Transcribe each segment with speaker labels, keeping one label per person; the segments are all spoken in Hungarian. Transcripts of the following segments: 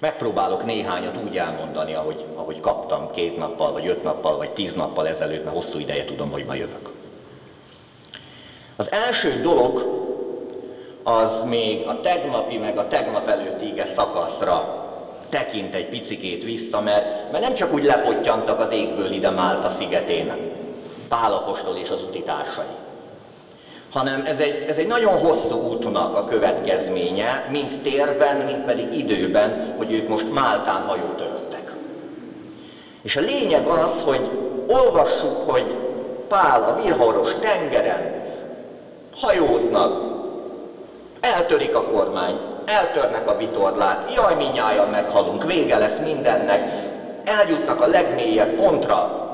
Speaker 1: Megpróbálok néhányat úgy elmondani, ahogy, ahogy kaptam két nappal, vagy öt nappal, vagy tíz nappal ezelőtt, mert hosszú ideje tudom, hogy ma jövök. Az első dolog az még a tegnapi, meg a tegnap előtti ige szakaszra tekint egy picikét vissza, mert, mert nem csak úgy lepottyantak az égből ide Málta szigetén, Pálapostól és az utitársai, hanem ez egy, ez egy nagyon hosszú útnak a következménye, mind térben, mind pedig időben, hogy ők most Máltán hajót öltek. És a lényeg az, hogy olvassuk, hogy Pál a virharos tengeren hajóznak, eltörik a kormány, eltörnek a vitorlát, jaj, minnyáján meghalunk, vége lesz mindennek, eljutnak a legmélyebb pontra,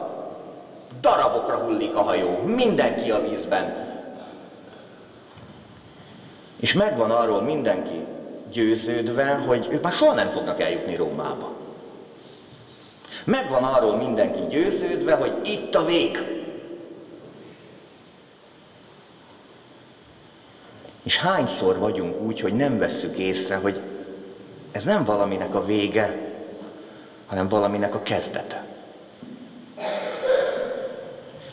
Speaker 1: darabokra hullik a hajó, mindenki a vízben. És megvan arról mindenki győződve, hogy ők már soha nem fognak eljutni Rómába. Megvan arról mindenki győződve, hogy itt a vég. És hányszor vagyunk úgy, hogy nem vesszük észre, hogy ez nem valaminek a vége, hanem valaminek a kezdete.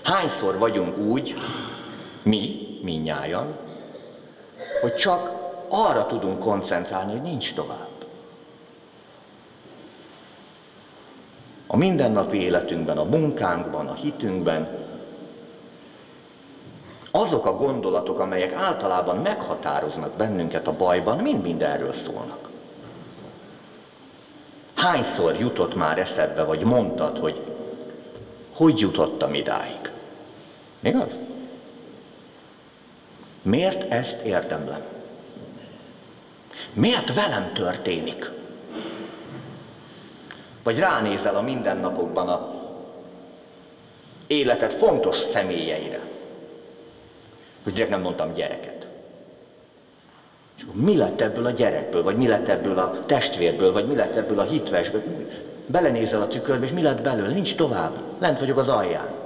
Speaker 1: Hányszor vagyunk úgy, mi, minnyájan, hogy csak arra tudunk koncentrálni, hogy nincs tovább. A mindennapi életünkben, a munkánkban, a hitünkben, azok a gondolatok, amelyek általában meghatároznak bennünket a bajban, mind-mind erről szólnak. Hányszor jutott már eszedbe, vagy mondtad, hogy hogy jutottam idáig? Igaz? Miért ezt érdemlem? Miért velem történik? Vagy ránézel a mindennapokban a életed fontos személyeire. Most direkt nem mondtam gyereket. És akkor mi lett ebből a gyerekből, vagy mi lett ebből a testvérből, vagy mi lett ebből a hitvesből? Belenézel a tükörbe, és mi lett belőle? Nincs tovább. Lent vagyok az alján.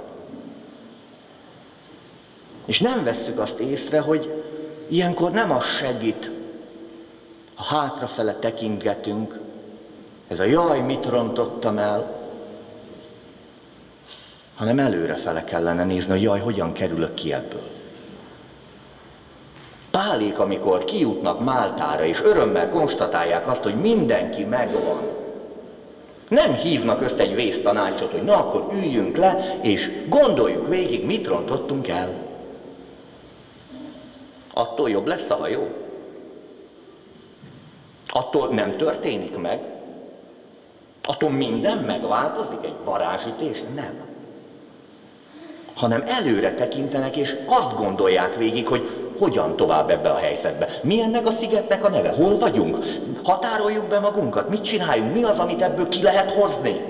Speaker 1: És nem vesszük azt észre, hogy ilyenkor nem az segít, ha hátrafele tekintgetünk, ez a jaj, mit rontottam el, hanem előrefele kellene nézni, hogy jaj, hogyan kerülök ki ebből. Pálék, amikor kijutnak Máltára, és örömmel konstatálják azt, hogy mindenki megvan, nem hívnak össze egy vésztanácsot, hogy na akkor üljünk le, és gondoljuk végig, mit rontottunk el. Attól jobb lesz a hajó? Attól nem történik meg? Attól minden megváltozik? Egy varázsütés? Nem. Hanem előre tekintenek, és azt gondolják végig, hogy hogyan tovább ebbe a helyzetbe. Mi ennek a szigetnek a neve? Hol vagyunk? Határoljuk be magunkat? Mit csináljunk? Mi az, amit ebből ki lehet hozni?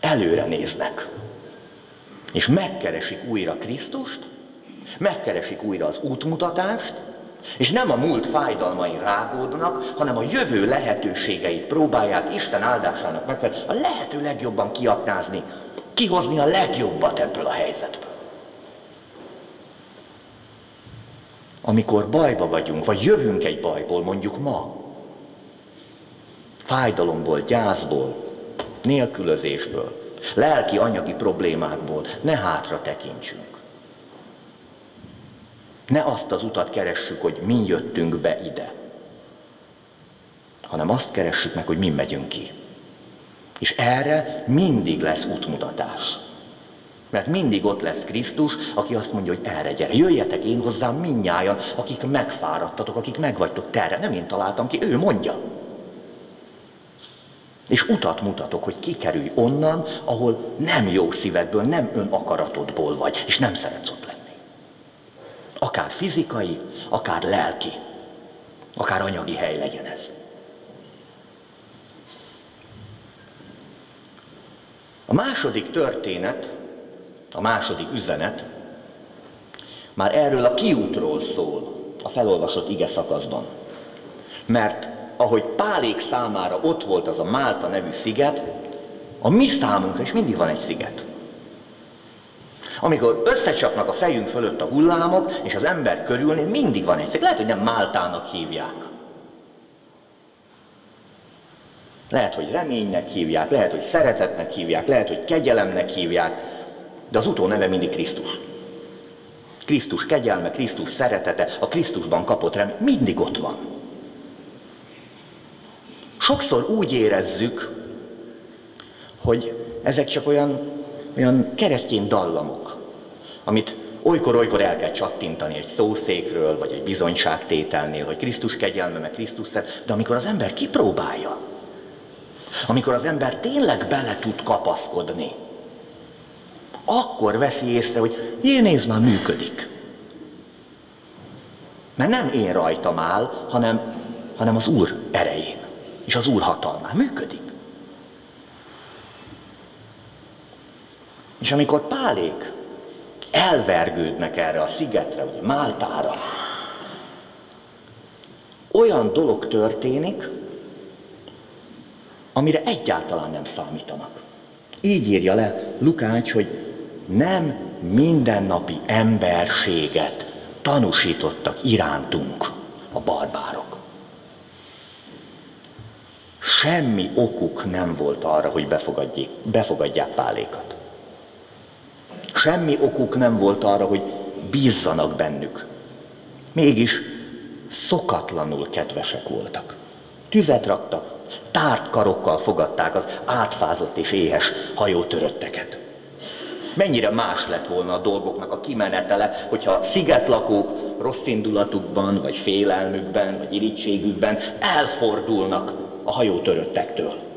Speaker 1: Előre néznek. És megkeresik újra Krisztust, megkeresik újra az útmutatást, és nem a múlt fájdalmai rágódnak, hanem a jövő lehetőségeit próbálják Isten áldásának megfelelően a lehető legjobban kiaknázni, kihozni a legjobbat ebből a helyzetből. Amikor bajba vagyunk, vagy jövünk egy bajból, mondjuk ma, fájdalomból, gyászból, nélkülözésből, lelki, anyagi problémákból ne hátra tekintsünk. Ne azt az utat keressük, hogy mi jöttünk be ide, hanem azt keressük meg, hogy mi megyünk ki. És erre mindig lesz útmutatás. Mert mindig ott lesz Krisztus, aki azt mondja, hogy erre gyere, jöjjetek én hozzám minnyájan, akik megfáradtatok, akik megvagytok terre. Nem én találtam ki, ő mondja. És utat mutatok, hogy kikerülj onnan, ahol nem jó szívedből, nem ön akaratodból vagy, és nem szeretsz ott lenni. Akár fizikai, akár lelki, akár anyagi hely legyen ez. A második történet, a második üzenet már erről a kiútról szól a felolvasott ige szakaszban. Mert ahogy Pálék számára ott volt az a Málta nevű sziget, a mi számunkra is mindig van egy sziget. Amikor összecsapnak a fejünk fölött a hullámok, és az ember körülnél, mindig van egy Lehet, hogy nem Máltának hívják. Lehet, hogy reménynek hívják, lehet, hogy szeretetnek hívják, lehet, hogy kegyelemnek hívják, de az utó neve mindig Krisztus. Krisztus kegyelme, Krisztus szeretete, a Krisztusban kapott remény, mindig ott van. Sokszor úgy érezzük, hogy ezek csak olyan, olyan keresztény dallamok, amit olykor-olykor el kell csattintani egy szószékről, vagy egy bizonyságtételnél, hogy Krisztus kegyelme, meg Krisztus szeret, de amikor az ember kipróbálja, amikor az ember tényleg bele tud kapaszkodni, akkor veszi észre, hogy jé, nézd már, működik. Mert nem én rajtam áll, hanem, hanem az Úr erején, és az Úr hatalmán működik. És amikor pálék elvergődnek erre a szigetre, vagy Máltára, olyan dolog történik, amire egyáltalán nem számítanak. Így írja le Lukács, hogy nem mindennapi emberséget tanúsítottak irántunk a barbárok. Semmi okuk nem volt arra, hogy befogadják, befogadják Pálékat. Semmi okuk nem volt arra, hogy bízzanak bennük. Mégis szokatlanul kedvesek voltak. Tüzet raktak, tárt karokkal fogadták az átfázott és éhes hajótörötteket. Mennyire más lett volna a dolgoknak a kimenetele, hogyha szigetlakók rossz indulatukban, vagy félelmükben, vagy irítségükben elfordulnak a hajótöröttektől.